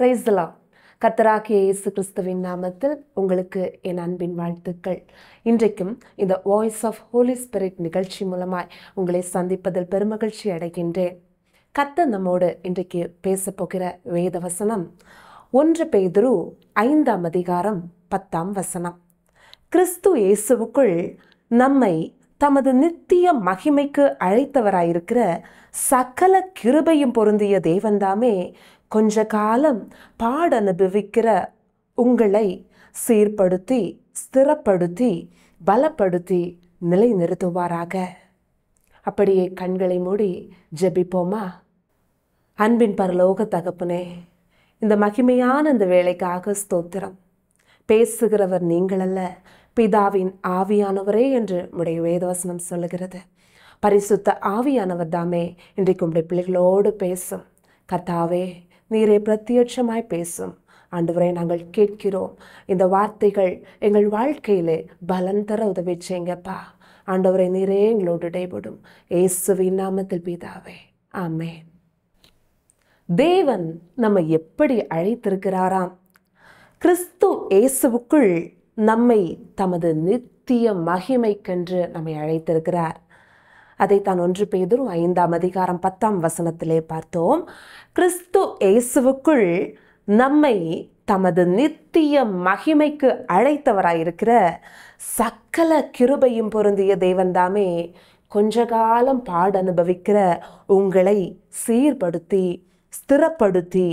பிரைஸ்லா கத்தராகிய இயேசு கிறிஸ்துவின் நாமத்தில் உங்களுக்கு என் அன்பின் வாழ்த்துக்கள். இன்றைக்கும் இந்த வாய்ஸ் ஆஃப் ஹோலி ஸ்பிரிட் நிகழ்ச்சி மூலமாய் உங்களை சந்திப்பதில் பெருமகிழ்ச்சி அடைகின்றேன். கத்த நம்மோடு இன்றைக்கு பேசப் போகிற வேத வசனம் ஒன்று பேதுரு ஐந்தாம் அதிகாரம் பத்தாம் வசனம். கிறிஸ்து இயேசுவுக்குள் நம்மை தமது நித்திய மகிமைக்கு அழைத்தவராயிருக்கிற சகல கிருபையும் பொருந்திய தேவன்தாமே கொஞ்ச காலம் பாட அனுபவிக்கிற உங்களை சீர்படுத்தி ஸ்திரப்படுத்தி பலப்படுத்தி நிலைநிறுத்துவாராக. அப்படியே கண்களை மூடி ஜெபிப்போமா? அன்பின் பரலோக தகப்பனே இந்த மகிமையான இந்த வேலைக்காக ஸ்தோத்திரம். பேசுகிறவர் நீங்கள் அல்ல பிதாவின் ஆவியானவரே என்று உடைய வேதவசனம் சொல்லுகிறது. பரிசுத்த ஆவியானவர் தாமே இன்றைக்கு உடைய பிள்ளைகளோடு பேசும். கர்த்தாவே நீரே பிரத்யட்சமாய் பேசும். ஆண்டவரை நாங்கள் கேட்கிறோம். இந்த வார்த்தைகள் எங்கள் வாழ்க்கையிலே பலன் தர உதவி செய்யுங்கப்பா. ஆண்டவரை நீரே எங்களோடு இடைபடும். இயேசுவின் நாமத்தில் பிதாவே ஆமே தேவன் நம்மை எப்படி அழைத்திருக்கிறாராம்? கிறிஸ்து இயேசுவுக்குள் நம்மை தமது நித்திய மகிமைக்கென்று நம்மை அழைத்திருக்கிறார். அதை தான் ஒன்று பேதுரு ஐந்தாம் அதிகாரம் பத்தாம் வசனத்திலே பார்த்தோம். கிறிஸ்து இயேசுவுக்குள் நம்மை தமது நித்திய மகிமைக்கு அழைத்தவராயிருக்கிற சக்கல கிருபையும் பொருந்திய தேவன்தாமே கொஞ்ச காலம் பாட அனுபவிக்கிற உங்களை சீர்படுத்தி ஸ்திரப்படுத்தி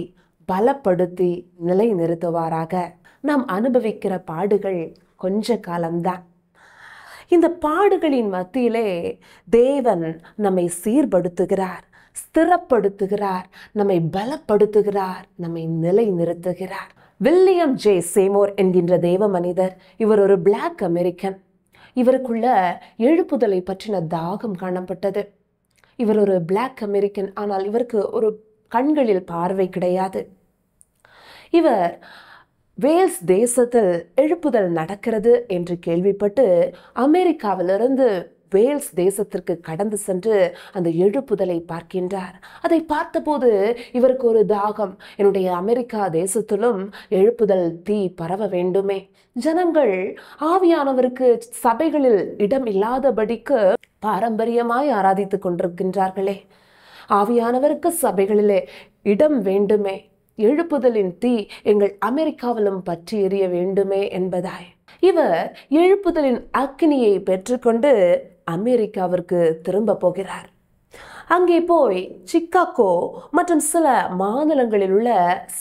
பலப்படுத்தி நிலைநிறுத்துவாராக. நாம் அனுபவிக்கிற பாடுகள் கொஞ்ச காலம்தான். இந்த பாடுகளின் மத்தியிலே தேவன் நம்மை சீர்படுத்துகிறார் ஸ்திரப்படுத்துகிறார் நம்மை பலப்படுத்துகிறார் நம்மை நிலை நிறுத்துகிறார் வில்லியம் ஜே. சேமோர் என்கின்ற தேவ மனிதர் இவர் ஒரு பிளாக் அமெரிக்கன் இவருக்குள்ள எழுப்புதலை பற்றின தாகம் காணப்பட்டது. இவர் ஒரு பிளாக் அமெரிக்கன் ஆனால் இவருக்கு ஒரு கண்களில் பார்வை கிடையாது. இவர் வேல்ஸ் தேசத்தில் எழுப்புதல் நடக்கிறது என்று கேள்விப்பட்டு அமெரிக்காவிலிருந்து வேல்ஸ் தேசத்திற்கு கடந்து சென்று அந்த எழுப்புதலை பார்க்கின்றார். அதை பார்த்தபோது இவருக்கு ஒரு தாகம். என்னுடைய அமெரிக்கா தேசத்திலும் எழுப்புதல் தீ பரவ வேண்டுமே. ஜனங்கள் ஆவியானவருக்கு சபைகளில் இடம் இல்லாதபடிக்கு பாரம்பரியமாய் ஆராதித்துக் கொண்டிருக்கின்றார்களே. ஆவியானவருக்கு சபைகளிலே இடம் வேண்டுமே. எழுப்புதலின் தீ எங்கள் அமெரிக்காவிலும் பற்றி எரிய வேண்டுமே என்பதாய். இவர் எழுப்புதலின் அக்னியை பெற்றுக்கொண்டு அமெரிக்காவிற்கு திரும்ப போகிறார். அங்கே போய் சிக்காகோ மற்றும் சில மாநிலங்களில் உள்ள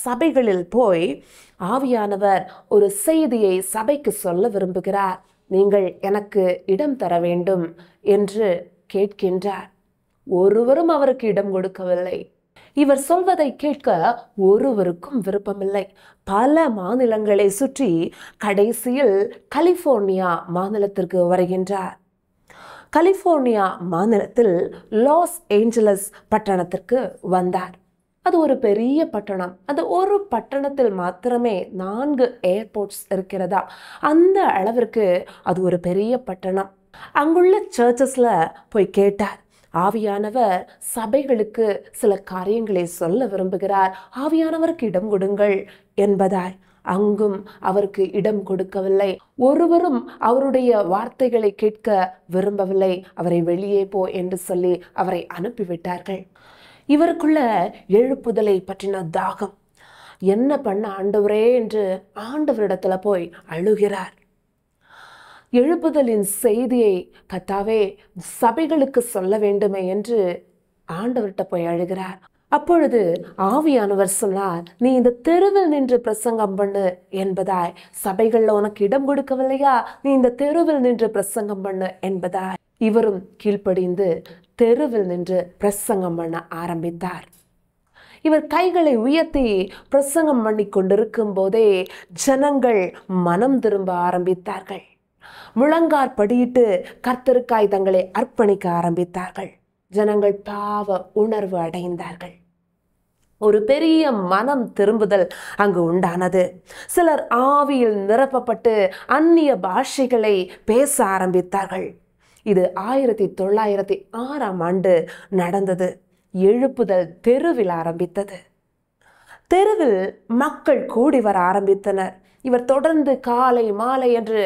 சபைகளில் போய் ஆவியானவர் ஒரு செய்தியை சபைக்கு சொல்ல விரும்புகிறார். நீங்கள் எனக்கு இடம் தர வேண்டும் என்று கேட்கின்றார். ஒருவரும் அவருக்கு இடம் கொடுக்கவில்லை. இவர் சொல்வதை கேட்க ஒருவருக்கும் விருப்பமில்லை. பல மாநிலங்களை சுற்றி கடைசியில் கலிஃபோர்னியா மாநிலத்திற்கு வருகின்றார். கலிஃபோர்னியா மாநிலத்தில் லாஸ் ஏஞ்சலஸ் பட்டணத்திற்கு வந்தார். அது ஒரு பெரிய பட்டணம். அந்த ஒரு பட்டணத்தில் மாத்திரமே நான்கு ஏர்போர்ட்ஸ் இருக்கிறதா? அந்த அளவிற்கு அது ஒரு பெரிய பட்டணம். அங்குள்ள சர்ச்சஸில் போய் கேட்டார். ஆவியானவர் சபைகளுக்கு சில காரியங்களை சொல்ல விரும்புகிறார். ஆவியானவருக்கு இடம் கொடுங்கள் என்பதாய் அங்கும் அவருக்கு இடம் கொடுக்கவில்லை. ஒருவரும் அவருடைய வார்த்தைகளை கேட்க விரும்பவில்லை. அவரை வெளியே போ என்று சொல்லி அவரை அனுப்பிவிட்டார்கள். இவருக்குள்ள எழுப்புதலை பற்றின தாகம். என்ன பண்ண ஆண்டவரே என்று ஆண்டவரிடத்துல போய் அழுகிறார். எழுப்புதலின் செய்தியை கத்தாவே சபைகளுக்கு சொல்ல வேண்டுமே என்று ஆண்டவர்கிட்ட போய் அழுகிறார். அப்பொழுது ஆவியானவர் சொன்னார் நீ இந்த தெருவில் நின்று பிரசங்கம் பண்ணு என்பதாய். சபைகள்ல உனக்கு இடம் கொடுக்கவில்லையா? நீ இந்த தெருவில் நின்று பிரசங்கம் பண்ணு என்பதாய். இவரும் கீழ்ப்படிந்து தெருவில் நின்று பிரசங்கம் பண்ண ஆரம்பித்தார். இவர் கைகளை உயர்த்தி பிரசங்கம் பண்ணி கொண்டிருக்கும் போதே ஜனங்கள் மனம் திரும்ப ஆரம்பித்தார்கள். முழங்கார் படியிட்டு கர்த்தருக்காய் தங்களை அர்ப்பணிக்க ஆரம்பித்தார்கள். ஜனங்கள் பாவ உணர்வு அடைந்தார்கள். ஒரு பெரிய மனம் திரும்புதல் அங்கு உண்டானது. சிலர் ஆவியில் நிரப்பப்பட்டு அந்நிய பாஷைகளை பேச ஆரம்பித்தார்கள். இது ஆயிரத்தி தொள்ளாயிரத்தி ஆறாம் ஆண்டு நடந்தது. எழுப்புதல் தெருவில் ஆரம்பித்தது. தெருவில் மக்கள் கூடி வர ஆரம்பித்தனர். இவர் தொடர்ந்து காலை மாலை என்று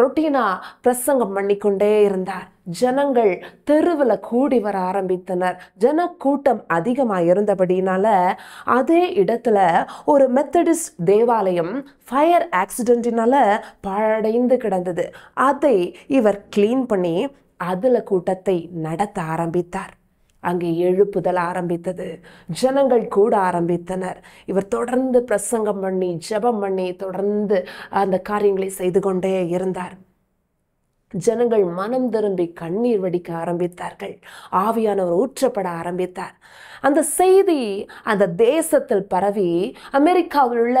ரொட்டீனா பிரசங்கம் பண்ணிக்கொண்டே இருந்தார். ஜனங்கள் தெருவில் கூடி வர ஆரம்பித்தனர். ஜனக்கூட்டம் அதிகமாக இருந்தபடினால அதே இடத்துல ஒரு மெத்தடிஸ்ட் தேவாலயம் ஃபயர் ஆக்சிடென்ட்டினால பாழடைந்து கிடந்தது. அதை இவர் க்ளீன் பண்ணி அதில் கூட்டத்தை நடத்த ஆரம்பித்தார். அங்கே எழுப்புதல் ஆரம்பித்தது. ஜனங்கள் கூட ஆரம்பித்தனர். இவர் தொடர்ந்து பிரசங்கம் பண்ணி ஜெபம் பண்ணி தொடர்ந்து அந்த காரியங்களை செய்து கொண்டே இருந்தார். ஜனங்கள் மனம் திரும்பி கண்ணீர் வடிக்க ஆரம்பித்தார்கள். ஆவியானவர் ஊற்றப்பட ஆரம்பித்தார். அந்த செய்தி அந்த தேசத்தில் பரவி அமெரிக்காவில் உள்ள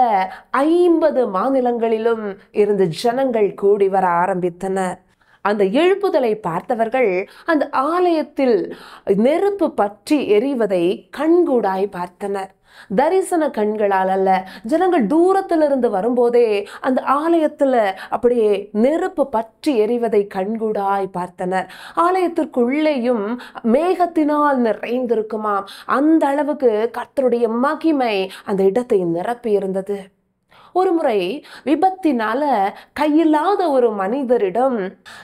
ஐம்பது மாநிலங்களிலும் இருந்து ஜனங்கள் கூடி வர ஆரம்பித்தனர். அந்த எழுப்புதலை பார்த்தவர்கள் அந்த ஆலயத்தில் நெருப்பு பற்றி எரிவதை கண்கூடாய் பார்த்தனர். தரிசன கண்களால் அல்ல ஜனங்கள் தூரத்திலிருந்து வரும்போதே அந்த ஆலயத்தில் அப்படியே நெருப்பு பற்றி எரிவதை கண்கூடாய் பார்த்தனர். ஆலயத்திற்குள்ளேயும் மேகத்தினால் நிறைந்திருக்குமாம். அந்த அளவுக்கு கர்த்தருடைய மகிமை அந்த இடத்தை நிரப்பி இருந்தது ஒரு முறை விபத்தினால கையில்லாத ஒரு மனிதரிடம்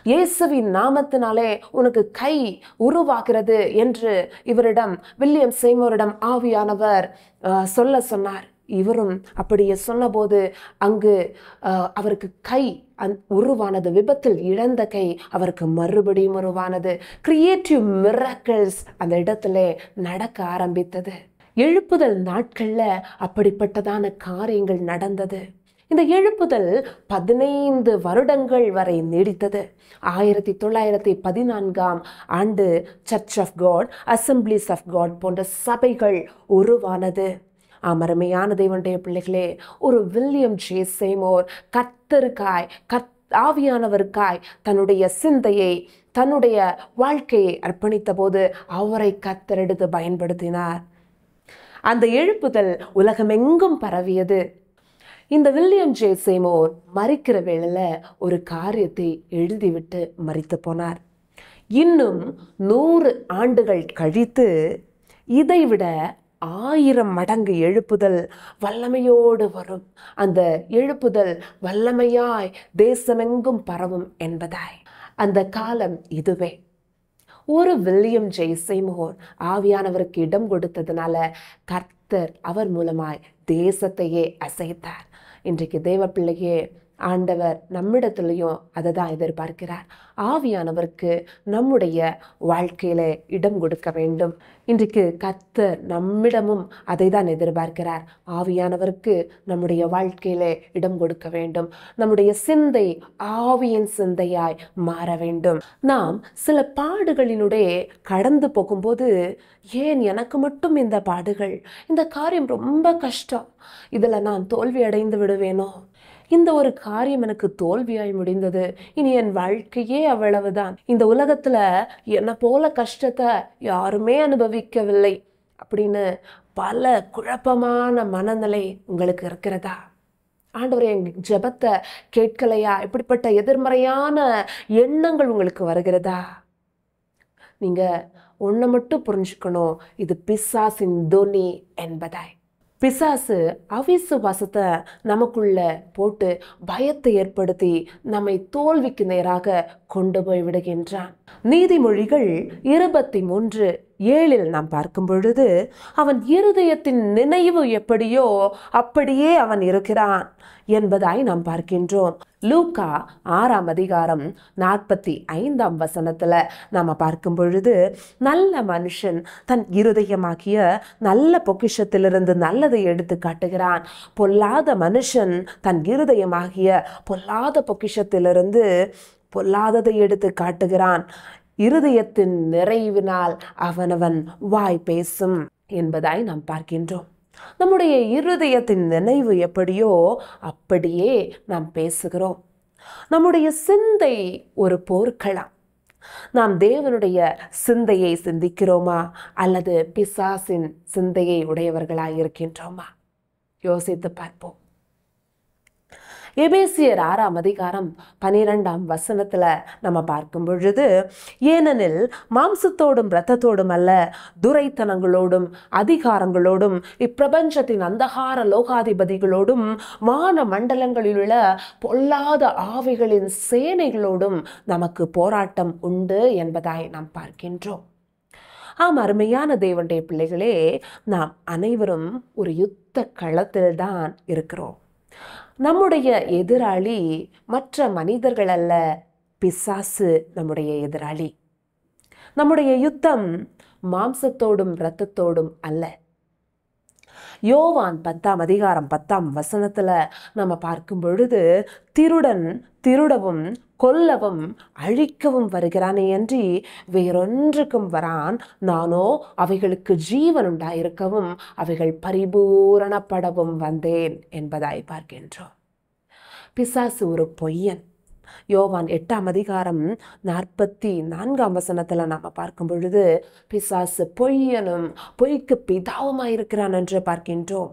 இயேசுவின் நாமத்தினாலே உனக்கு கை உருவாகிறது என்று இவரிடம் வில்லியம் சேமோரிடம் ஆவியானவர் அஹ், சொல்ல சொன்னார். இவரும் அப்படியே சொன்னபோது அங்கு அஹ், அவருக்கு கை அந் உருவானது விபத்தில் இழந்த கை அவருக்கு மறுபடியும் உருவானது. கிரியேட்டிவ் மிராக்கிள்ஸ் அந்த இடத்துல நடக்க ஆரம்பித்தது. எழுப்புதல் நாட்களில் அப்படிப்பட்டதான காரியங்கள் நடந்தது. இந்த எழுப்புதல் பதினைந்து வருடங்கள் வரை நீடித்தது. ஆயிரத்தி தொள்ளாயிரத்தி பதினான்காம் ஆண்டு Church of God Assemblies of God போன்ற சபைகள் உருவானது. அமருமையான தேவனுடைய பிள்ளைகளே ஒரு வில்லியம் ஜே சேமோர் கத்தருக்காய் கத் ஆவியானவருக்காய் தன்னுடைய சிந்தையை தன்னுடைய வாழ்க்கையை அர்ப்பணித்த போது அவரை கத்தரெடுத்து பயன்படுத்தினார். அந்த எழுப்புதல் உலகமெங்கும் பரவியது. இந்த வில்லியம் ஜே. சேமோர் மறிக்கிற வேளையில் ஒரு காரியத்தை எழுதிவிட்டு மறித்து போனார். இன்னும் நூறு ஆண்டுகள் கழித்து இதைவிட ஆயிரம் மடங்கு எழுப்புதல் வல்லமையோடு வரும். அந்த எழுப்புதல் வல்லமையாய் தேசமெங்கும் பரவும் என்பதாய். அந்த காலம் இதுவே. ஒரு வில்லியம் ஜெய்சேமோர் ஆவியானவருக்கு இடம் கொடுத்ததுனால கர்த்தர் அவர் மூலமாய் தேசத்தையே அசைத்தார். இன்றைக்கு தேவ பிள்ளையே ஆண்டவர் நம்மிடத்துலையும் அதை தான் எதிர்பார்க்கிறார். ஆவியானவருக்கு நம்முடைய வாழ்க்கையில் இடம் கொடுக்க வேண்டும். இன்றைக்கு கத்தர் நம்மிடமும் அதை தான் எதிர்பார்க்கிறார். ஆவியானவருக்கு நம்முடைய வாழ்க்கையில் இடம் கொடுக்க வேண்டும். நம்முடைய சிந்தை ஆவியின் சிந்தையாய் மாற வேண்டும். நாம் சில பாடுகளினுடைய கடந்து போகும்போது ஏன் எனக்கு மட்டும் இந்த பாடுகள்? இந்த காரியம் ரொம்ப கஷ்டம். இதில் நான் தோல்வி அடைந்து விடுவேனோ? இந்த ஒரு காரியம் எனக்கு தோல்வியாய் முடிந்தது. இனி என் வாழ்க்கையே அவ்வளவுதான். இந்த உலகத்துல என்னை போல கஷ்டத்தை யாருமே அனுபவிக்கவில்லை அப்படின்னு பல குழப்பமான மனநிலை உங்களுக்கு இருக்கிறதா? ஆண்டவர் என் ஜெபத்தை கேட்கலையா? இப்படிப்பட்ட எதிர்மறையான எண்ணங்கள் உங்களுக்கு வருகிறதா? நீங்க ஒன்றை மட்டும் புரிஞ்சுக்கணும். இது பிசாசின் தொனி என்பதாய். பிசாசு அவிசுவாசத்தை நமக்குள்ள போட்டு பயத்தை ஏற்படுத்தி நம்மை தோல்விக்கு நேராக கொண்டு போய் விடுகின்றான். நீதிமொழிகள் இருபத்தி மூன்று ஏழில் நாம் பார்க்கும் பொழுது அவன் இருதயத்தின் நினைவு எப்படியோ அப்படியே அவன் இருக்கிறான் என்பதாய் நாம் பார்க்கின்றோம். லூக்கா ஆறாம் அதிகாரம் நாற்பத்தி ஐந்தாம் வசனத்தில் நாம் பார்க்கும் பொழுது நல்ல மனுஷன் தன் இருதயமாகிய நல்ல பொக்கிஷத்திலிருந்து நல்லதை எடுத்து காட்டுகிறான். பொல்லாத மனுஷன் தன் இருதயமாகிய பொல்லாத பொக்கிஷத்திலிருந்து பொல்லாததை எடுத்து காட்டுகிறான். இருதயத்தின் நிறைவினால் அவனவன் வாய் பேசும் என்பதாய் நாம் பார்க்கின்றோம். நம்முடைய இருதயத்தின் நினைவு எப்படியோ அப்படியே நாம் பேசுகிறோம். நம்முடைய சிந்தை ஒரு போர்க்களம். நாம் தேவனுடைய சிந்தையை சிந்திக்கிறோமா? அல்லது பிசாசின் சிந்தையை உடையவர்களாய் இருக்கின்றோமா? யோசித்து பார்ப்போம். எபேசியர் ஆறாம் அதிகாரம் பனிரெண்டாம் வசனத்தில் நம்ம பார்க்கும் பொழுது ஏனெனில் மாம்சத்தோடும் இரத்தத்தோடும் அல்ல துரைத்தனங்களோடும் அதிகாரங்களோடும் இப்பிரபஞ்சத்தின் அந்தகார லோகாதிபதிகளோடும் வான மண்டலங்களில் உள்ள பொல்லாத ஆவிகளின் சேனைகளோடும் நமக்கு போராட்டம் உண்டு என்பதாய் நாம் பார்க்கின்றோம். ஆம் அருமையான தேவனுடைய பிள்ளைகளே நாம் அனைவரும் ஒரு யுத்த களத்தில் தான் இருக்கிறோம். நம்முடைய எதிராளி மற்ற மனிதர்கள் அல்ல பிசாசு நம்முடைய எதிராளி. நம்முடைய யுத்தம் மாம்சத்தோடும் இரத்தத்தோடும் அல்ல. யோவான் பத்தாம் அதிகாரம் பத்தாம் வசனத்துல நம்ம பார்க்கும் பொழுது திருடன் திருடவும் கொல்லவும் அழிக்கவும் வருகிறானே அன்றி வேறொன்றுக்கும் வரான். நானோ அவைகளுக்கு ஜீவன் உண்டாயிருக்கவும் அவைகள் பரிபூரணப்படவும் வந்தேன் என்பதாய் பார்க்கின்றோம். பிசாசு ஒரு பொய்யன். யோவான் எட்டாம் அதிகாரம் நாற்பத்தி நான்காம் வசனத்தில் நாம் பார்க்கும் பொழுது பிசாசு பொய்யனும் பொய்க்கு பிதாவுமாயிருக்கிறான் என்று பார்க்கின்றோம்.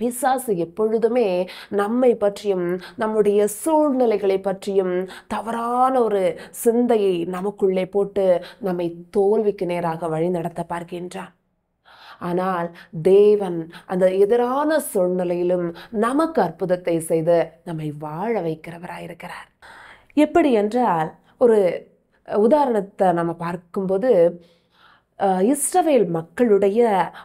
பிசாசு எப்பொழுதுமே நம்மை பற்றியும் நம்முடைய சூழ்நிலைகளை பற்றியும் தவறான ஒரு சிந்தையை நமக்குள்ளே போட்டு நம்மை தோல்விக்கு நேராக வழி நடத்த பார்க்கின்றான். ஆனால் தேவன் அந்த எதிரான சூழ்நிலையிலும் நமக்கு அற்புதத்தை செய்து நம்மை வாழ வைக்கிறவராயிருக்கிறார் எப்படி என்றால் ஒரு உதாரணத்தை நம்ம பார்க்கும்போது இஸ்ரவேல் மக்களுடைய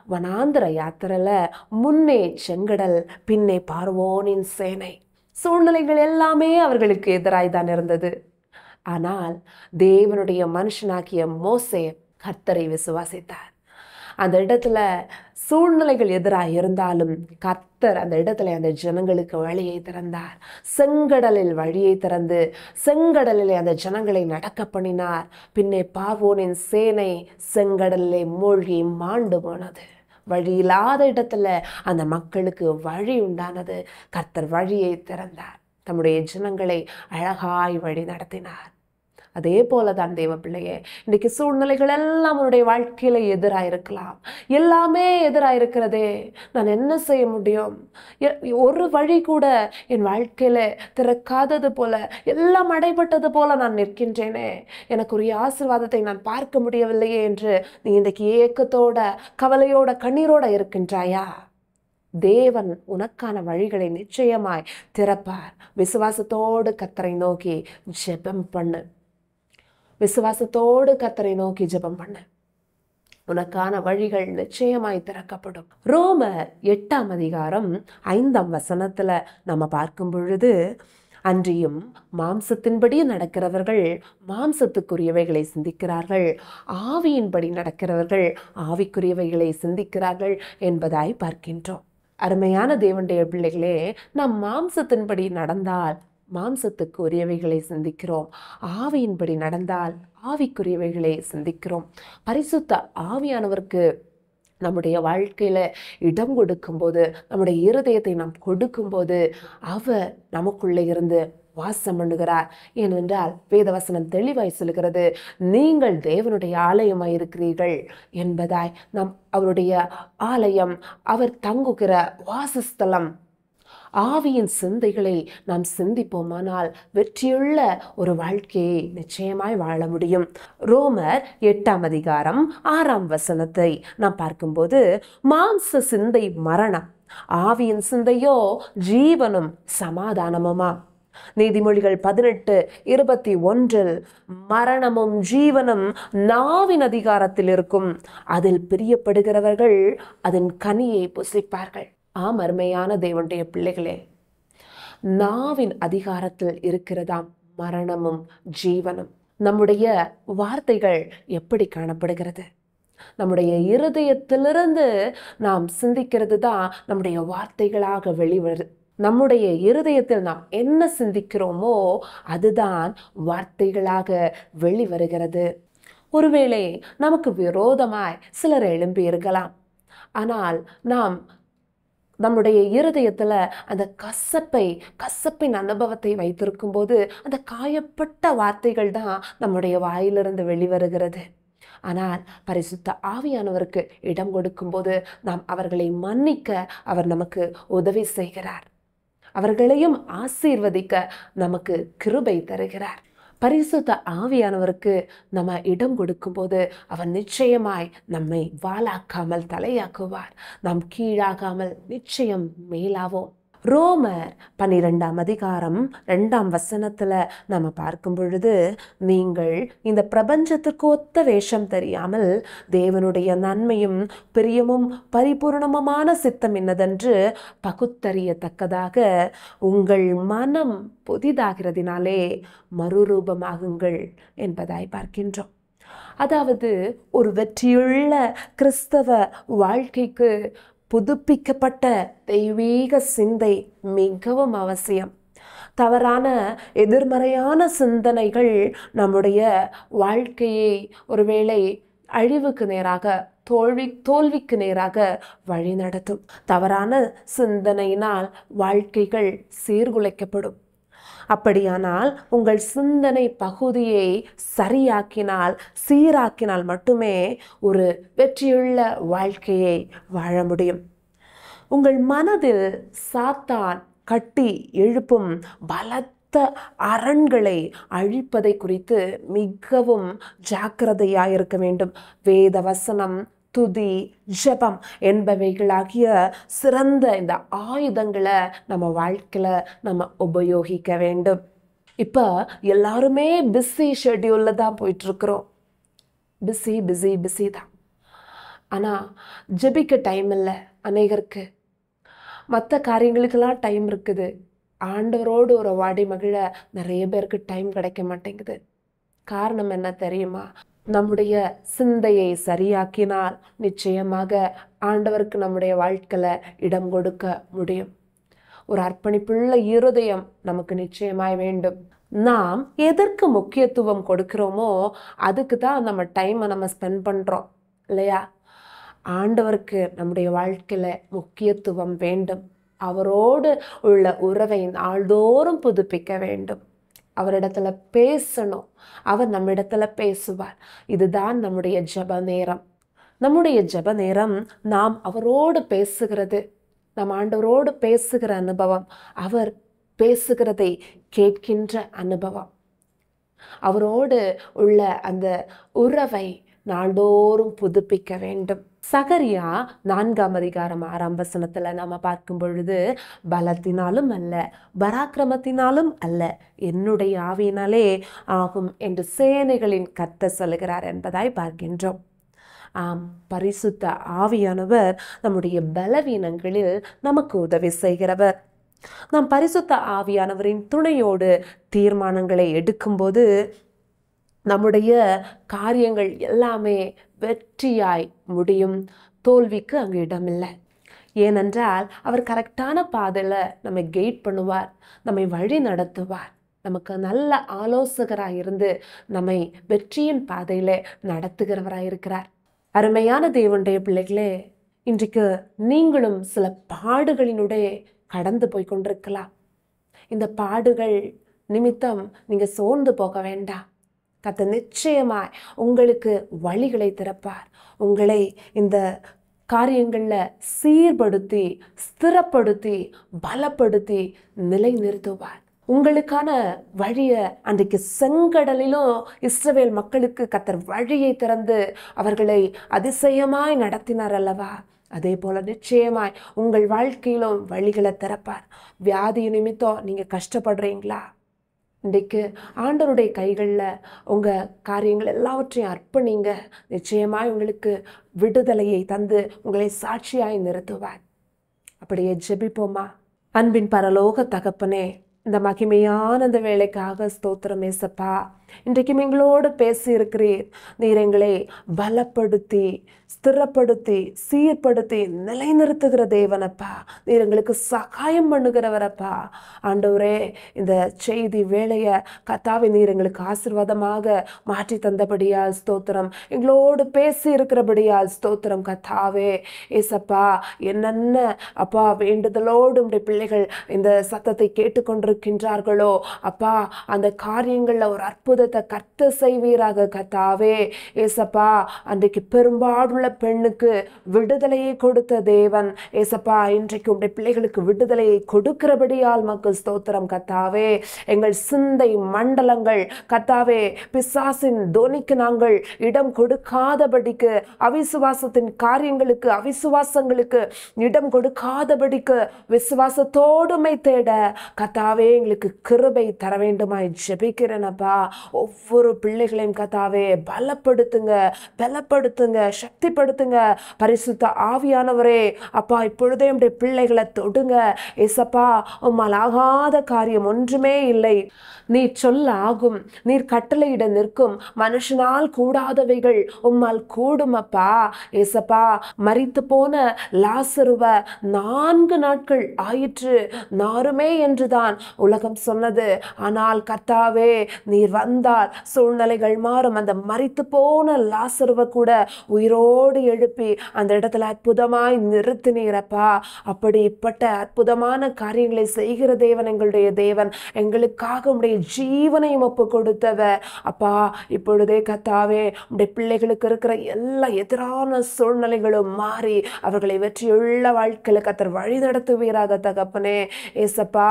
வனாந்திர யாத்திரையில் முன்னே செங்கடல் பின்னே பார்வோனின் சேனை. சூழ்நிலைகள் எல்லாமே அவர்களுக்கு எதிராய் தான் இருந்தது. ஆனால் தேவனுடைய மனுஷனாக்கிய மோசே கர்த்தரை விசுவாசித்தார். அந்த இடத்துல சூழ்நிலைகள் எதிராக இருந்தாலும் கர்த்தர் அந்த இடத்துல அந்த ஜனங்களுக்கு வழியை திறந்தார். செங்கடலில் வழியை திறந்து செங்கடலிலே அந்த ஜனங்களை நடக்க பண்ணினார். பின்னே பாவோனின் சேனை செங்கடலிலே மூழ்கி மாண்டு போனது. வழி இல்லாத இடத்துல அந்த மக்களுக்கு வழி உண்டானது. கர்த்தர் வழியை திறந்தார். தம்முடைய ஜனங்களை அழகாய் வழி நடத்தினார். அதே போல தான் தேவ பிள்ளையே இன்னைக்கு சூழ்நிலைகள் எல்லாம் உன்னுடைய வாழ்க்கையில் எதிராக இருக்கலாம் எல்லாமே எதிராக இருக்கிறதே நான் என்ன செய்ய முடியும்? எ- ஒரு வழி கூட என் வாழ்க்கையில திறக்காதது போல எல்லாம் அடைபட்டது போல நான் நிற்கின்றேனே. எனக்கு உரிய ஆசீர்வாதத்தை நான் பார்க்க முடியவில்லையே என்று நீ இன்றைக்கு ஏக்கத்தோட கவலையோட கண்ணீரோட இருக்கின்றாயா? தேவன் உனக்கான வழிகளை நிச்சயமாய் திறப்பார். விசுவாசத்தோடு கத்தரை நோக்கி ஜெபம் பண்ணு. விசுவாசத்தோடு கத்தரை நோக்கி ஜெபம் பண்ண. உனக்கான வழிகள் நிச்சயமாய் திறக்கப்படும். ரோமர் எட்டாம் அதிகாரம் ஐந்தாம் வசனத்தில் நம்ம பார்க்கும் பொழுது அன்றியும் மாம்சத்தின்படி நடக்கிறவர்கள் மாம்சத்துக்குரியவைகளை சிந்திக்கிறார்கள். ஆவியின்படி நடக்கிறவர்கள் ஆவிக்குரியவைகளை சிந்திக்கிறார்கள் என்பதாய் பார்க்கின்றோம். அருமையான தேவனுடைய பிள்ளைகளே நம் மாம்சத்தின்படி நடந்தால் மாம்சத்துக்கு உரியவைகளை சிந்திக்கிறோம். ஆவியின்படி நடந்தால் ஆவிக்குரியவைகளை சிந்திக்கிறோம். பரிசுத்த ஆவியானவருக்கு நம்முடைய வாழ்க்கையில் இடம் கொடுக்கும்போது நம்முடைய இருதயத்தை நாம் கொடுக்கும்போது அவர் நமக்குள்ளே இருந்து வாசம் பண்ணுகிறார். ஏனென்றால் வேதவசனம் தெளிவாய் சொல்கிறது நீங்கள் தேவனுடைய ஆலயமாய் இருக்கிறீர்கள் என்பதாய். நம் அவருடைய ஆலயம் அவர் தங்குகிற வாசஸ்தலம் ஆவியின் சிந்தைகளை நாம் சிந்திப்போமானால் வெற்றியுள்ள ஒரு வாழ்க்கையை நிச்சயமாய் வாழ முடியும். ரோமர் எட்டாம் அதிகாரம் ஆறாம் வசனத்தை நாம் பார்க்கும்போது மாம்ச சிந்தை மரணம் ஆவியின் சிந்தையோ ஜீவனும் சமாதானமுமா? நீதிமொழிகள் பதினெட்டு இருபத்தி ஒன்றில் மரணமும் ஜீவனும் நாவின் அதிகாரத்தில் இருக்கும் அதில் பிரியப்படுகிறவர்கள் அதன் கனியை புசிப்பார்கள். ஆம் அருமையான தேவனுடைய பிள்ளைகளே. நாவின் அதிகாரத்தில் இருக்கிறதாம் மரணமும் ஜீவனும்? நம்முடைய வார்த்தைகள் எப்படி காணப்படுகிறது? நம்முடைய இருதயத்திலிருந்து நாம் சிந்திக்கிறது தான் நம்முடைய வார்த்தைகளாக வெளிவரு நம்முடைய இருதயத்தில் நாம் என்ன சிந்திக்கிறோமோ அதுதான் வார்த்தைகளாக வெளிவருகிறது. ஒருவேளை நமக்கு விரோதமாய் சிலர் எழும்பி இருக்கலாம். ஆனால் நாம் நம்முடைய இருதயத்தில் அந்த கசப்பை கசப்பின் அனுபவத்தை வைத்திருக்கும் போது அந்த காயப்பட்ட வார்த்தைகள் தான் நம்முடைய வாயிலிருந்து வெளிவருகிறது. ஆனால் பரிசுத்த ஆவியானவருக்கு இடம் கொடுக்கும்போது நாம் அவர்களை மன்னிக்க அவர் நமக்கு உதவி செய்கிறார். அவர்களையும் ஆசீர்வதிக்க நமக்கு கிருபை தருகிறார். பரிசுத்த ஆவியானவருக்கு நம்ம இடம் கொடுக்கும்போது அவர் நிச்சயமாய் நம்மை வாழாக்காமல் தலையாக்குவார். நாம் கீழாகாமல் நிச்சயம் மேலாவோம். ரோமர் பன்னிரெண்டாம் அதிகாரம் ரெண்டாம் வசனத்தில் நம்ம பார்க்கும் பொழுது நீங்கள் இந்த பிரபஞ்சத்திற்கு ஒத்த வேஷம் தெரியாமல் தேவனுடைய நன்மையும் பிரியமும் பரிபூர்ணமுமான சித்தம் என்னதென்று பகுத்தறியத்தக்கதாக உங்கள் மனம் புதிதாகிறதினாலே மறுரூபமாகுங்கள் என்பதாய் பார்க்கின்றோம். அதாவது ஒரு வெற்றியுள்ள கிறிஸ்தவ வாழ்க்கைக்கு புதுப்பிக்கப்பட்ட தெய்வீக சிந்தை மிகவும் அவசியம். தவறான எதிர்மறையான சிந்தனைகள் நம்முடைய வாழ்க்கையை ஒருவேளை அழிவுக்கு நேராக தோல்வி தோல்விக்கு நேராக வழிநடத்தும். தவறான சிந்தனையினால் வாழ்க்கைகள் சீர்குலைக்கப்படும். அப்படியானால் உங்கள் சிந்தனை பகுதியை சரியாக்கினால் சீராக்கினால் மட்டுமே ஒரு வெற்றியுள்ள வாழ்க்கையை வாழ முடியும். உங்கள் மனதில் சாத்தான் கட்டி எழுப்பும் பலத்த அரண்களை அழிப்பதை குறித்து மிகவும் ஜாக்கிரதையாக இருக்க வேண்டும். வேத வசனம் துதி ஜெபம் என்பவைகளாகிய சிறந்த இந்த ஆயுதங்களை நம்ம வாழ்க்கையில் நம்ம உபயோகிக்க வேண்டும். இப்போ எல்லாருமே பிஸி ஷெட்யூலில் தான் போயிட்டுருக்குறோம். பிஸி பிஸி பிஸி தான். ஆனால் ஜெபிக்க டைம் இல்லை அநேகருக்கு. மற்ற காரியங்களுக்கெல்லாம் டைம் இருக்குது. ஆண்டவரோடு ஒரு வாடி மகிழ நிறைய பேருக்கு டைம் கிடைக்க மாட்டேங்குது. காரணம் என்ன தெரியுமா? நம்முடைய சிந்தையை சரியாக்கினால் நிச்சயமாக ஆண்டவருக்கு நம்முடைய வாழ்க்கையில் இடம் கொடுக்க முடியும். ஒரு அர்ப்பணிப்புள்ள இருதயம் நமக்கு நிச்சயமாய் வேண்டும். நாம் எதற்கு முக்கியத்துவம் கொடுக்கிறோமோ அதுக்கு தான் நம்ம டைமை நம்ம ஸ்பெண்ட் பண்ணுறோம் இல்லையா? ஆண்டவருக்கு நம்முடைய வாழ்க்கையில் முக்கியத்துவம் வேண்டும். அவரோடு உள்ள உறவை நாள்தோறும் புதுப்பிக்க வேண்டும். அவரிடத்துல பேசணும். அவர் நம்மிடத்துல பேசுவார். இதுதான் நம்முடைய ஜெப நேரம். நம்முடைய ஜெப நேரம் நாம் அவரோடு பேசுகிறது. நம் ஆண்டவரோடு பேசுகிற அனுபவம். அவர் பேசுகிறதை கேட்கின்ற அனுபவம். அவரோடு உள்ள அந்த உறவை நாள்தோறும் புதுப்பிக்க வேண்டும். சகரியா நான்காம் அதிகாரம் ஆறாம் வசனத்துல நாம பார்க்கும் பொழுது பலத்தினாலும் அல்ல பராக்கிரமத்தினாலும் அல்ல என்னுடைய ஆவியினாலே ஆகும் என்று சேனைகளின் கத்த சொல்கிறார் என்பதாய் பார்க்கின்றோம். ஆம் பரிசுத்த ஆவியானவர் நம்முடைய பலவீனங்களில் நமக்கு உதவி செய்கிறவர். நாம் பரிசுத்த ஆவியானவரின் துணையோடு தீர்மானங்களை எடுக்கும்போது நம்முடைய காரியங்கள் எல்லாமே வெற்றியாய் முடியும். தோல்விக்கு அங்கு இடமில்லை. ஏனென்றால் அவர் கரெக்டான பாதையில் நம்மை கைட் பண்ணுவார் நம்மை வழி நடத்துவார். நமக்கு நல்ல ஆலோசகராக இருந்து நம்மை வெற்றியின் பாதையில் நடத்துகிறவராக இருக்கிறார். அருமையான தேவனுடைய பிள்ளைகளே இன்றைக்கு நீங்களும் சில பாடுகளினுடைய கடந்து போய் கொண்டிருக்கலாம். இந்த பாடுகள் நிமித்தம் நீங்கள் சோர்ந்து போக வேண்டாம். கத்த நிச்சயமாய் உங்களுக்கு வழிகளை திறப்பார். உங்களை இந்த காரியங்களில் சீர்படுத்தி ஸ்திரப்படுத்தி பலப்படுத்தி நிலைநிறுத்துவார். உங்களுக்கான வழியை அன்றைக்கு செங்கடலிலும் இஸ்ரவேல் மக்களுக்கு கத்தர் வழியை திறந்து அவர்களை அதிசயமாய் நடத்தினார் அல்லவா? அதே போல நிச்சயமாய் உங்கள் வாழ்க்கையிலும் வழிகளை திறப்பார். வியாதி நிமித்தம் நீங்கள் கஷ்டப்படுறீங்களா? இன்றைக்கு ஆண்டவருடைய கைகளில் உங்கள் காரியங்கள் எல்லாவற்றையும் அர்ப்பணிங்க. நிச்சயமாக உங்களுக்கு விடுதலையை தந்து உங்களை சாட்சியாய் நிறுத்துவார். அப்படியே ஜெபிப்போமா? அன்பின் பரலோக தகப்பனே இந்த மகிமையான அந்த வேலைக்காக ஸ்தோத்திரம் ஏசப்பா. இன்றைக்கும் எங்களோடு பேசி இருக்கிறீர் நீர் எங்களை பலப்படுத்தி ஸ்திரப்படுத்தி சீர்படுத்தி நிலைநிறுத்துகிற தேவனப்பா. நீர் எங்களுக்கு சகாயம் பண்ணுகிறவரப்பா. ஆண்டவரே இந்த செய்தி வேலையை கத்தாவை நீர் எங்களுக்கு ஆசிர்வாதமாக மாற்றி தந்தபடியால் ஸ்தோத்திரம். எங்களோடு பேசி இருக்கிறபடியால் ஸ்தோத்திரம் கத்தாவே. ஏசப்பா என்னென்ன அப்பா வேண்டுதலோடு உடைய பிள்ளைகள் இந்த சத்தத்தை கேட்டுக்கொண்டிருக்கின்றார்களோ அப்பா அந்த காரியங்களில் ஒரு அற்புத அற்புதத்தை கத்த செய்வீராக கத்தாவே. ஏசப்பா அன்றைக்கு பெரும்பாடுள்ள பெண்ணுக்கு விடுதலையை கொடுத்த தேவன். ஏசப்பா இன்றைக்கு உடைய பிள்ளைகளுக்கு விடுதலையை கொடுக்கிறபடியால் மக்கள் ஸ்தோத்திரம் கத்தாவே. எங்கள் சிந்தை மண்டலங்கள் கத்தாவே பிசாசின் தோனிக்கு நாங்கள் இடம் கொடுக்காதபடிக்கு அவிசுவாசத்தின் காரியங்களுக்கு அவிசுவாசங்களுக்கு இடம் கொடுக்காதபடிக்கு விசுவாசத்தோடுமை தேட கத்தாவே எங்களுக்கு கிருபை தர வேண்டுமாய் ஜெபிக்கிறேனப்பா ஒவ்வொரு பிள்ளைகளையும் கத்தாவே பலப்படுத்துங்க பலப்படுத்துங்க சக்திப்படுத்துங்க. பரிசுத்த ஆவியானவரே அப்பா இப்பொழுதே உடைய பிள்ளைகளை தொடுங்க. ஏசப்பா உம்மால் ஆகாத காரியம் ஒன்றுமே இல்லை. நீர் சொல்ல ஆகும் நீர் கட்டளையிட நிற்கும். மனுஷனால் கூடாதவைகள் உம்மால் கூடும் அப்பா. ஏசப்பா மறித்து போன லாசருவ நான்கு நாட்கள் ஆயிற்று. நாருமே என்றுதான் உலகம் சொன்னது. ஆனால் கர்த்தாவே நீர் வந்தால் சூழ்நிலைகள் மாறும். அந்த மறித்து போன லாசருவை கூட உயிரோடு எழுப்பி அந்த இடத்துல அற்புதமாய் நிறுத்தினீரப்பா அப்படிப்பட்ட அற்புதமான காரியங்களை செய்கிற தேவன் எங்களுடைய தேவன். எங்களுக்காக உடைய ஜீவனையும் ஒப்பு கொடுத்தவர். அப்பா இப்பொழுதே கத்தாவே உடைய பிள்ளைகளுக்கு இருக்கிற எல்லா எதிரான சூழ்நிலைகளும் மாறி அவர்களை வெற்றியுள்ள வாழ்க்கையில கத்தர் வழி நடத்துவீராக தகப்பனே. ஏசப்பா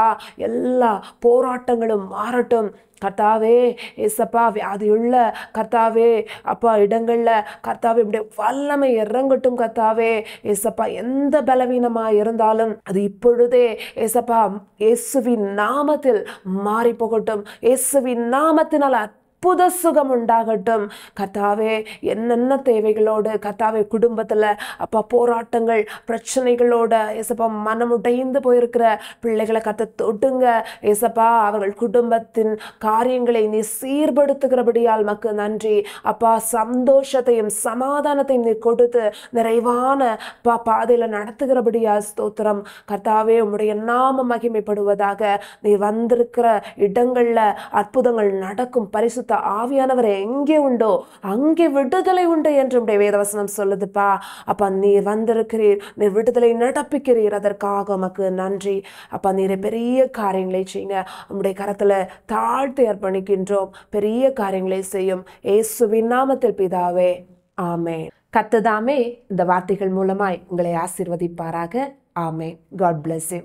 எல்லா போராட்டங்களும் மாறட்டும். கர்த்தாவே ஏசப்பா வியாதியுள்ள கர்த்தாவே அப்பா இடங்களில் கர்த்தாவே இப்படி வல்லமை இறங்கட்டும் கர்த்தாவே. ஏசப்பா எந்த பலவீனமாக இருந்தாலும் அது இப்பொழுதே ஏசப்பா இயேசுவின் நாமத்தில் மாறி போகட்டும் இயேசுவின் நாமத்தினால் அற்புத சுகம் உண்டாகட்டும் கத்தாவே என்னென்ன தேவைகளோடு கத்தாவே குடும்பத்தில் அப்பா போராட்டங்கள் பிரச்சனைகளோட ஏசப்பா மனமுடைந்து போயிருக்கிற பிள்ளைகளை கத்த தொடுங்க ஏசப்பா அவர்கள் குடும்பத்தின் காரியங்களை நீ சீர்படுத்துகிறபடியால் மக்கு நன்றி. அப்பா சந்தோஷத்தையும் சமாதானத்தையும் நீ கொடுத்து நிறைவான பா பாதையில் நடத்துகிறபடியால் ஸ்தோத்திரம். கர்த்தாவே உம்முடைய நாம மகிமைப்படுவதாக நீ வந்திருக்கிற இடங்கள்ல அற்புதங்கள் நடக்கும். பரிசுத்த ஆவியானவர் எங்கே உண்டோ அங்கே விடுதலை உண்டு என்று உடைய வேதவசனம் சொல்லுதுப்பா. அப்பா நீர் வந்திருக்கிறீர் நீர் விடுதலை நடப்பிக்கிறீர். அதற்காக உமக்கு நன்றி. அப்பா நீரை பெரிய காரியங்களை செய்யுங்க. உங்களுடைய கரத்துல தாழ்த்து அர்ப்பணிக்கின்றோம். பெரிய காரியங்களை செய்யும் ஏசுவின் நாமத்தில் பிதாவே. ஆமே கத்ததாமே இந்த வார்த்தைகள் மூலமாய் உங்களை ஆசிர்வதிப்பாராக. ஆமே காட் பிளஸ் யூ